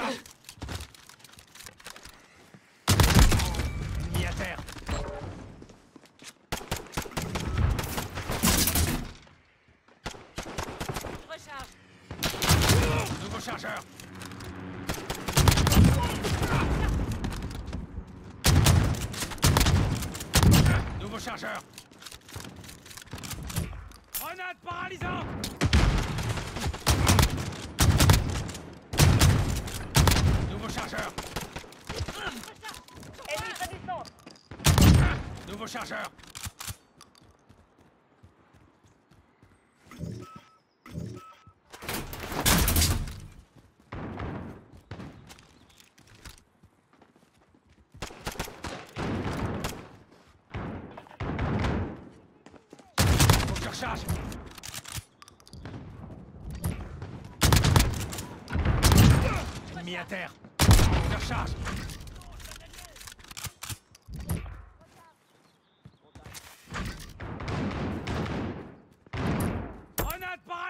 charge Ennemi à terre. Recharge. Nouveau chargeur. Nouveau chargeur. Grenade paralysante Nouveau chargeur Ennemi près du centre. Nouveau chargeur. Recharge. Ennemi à terre. Je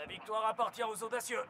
La victoire appartient aux audacieux.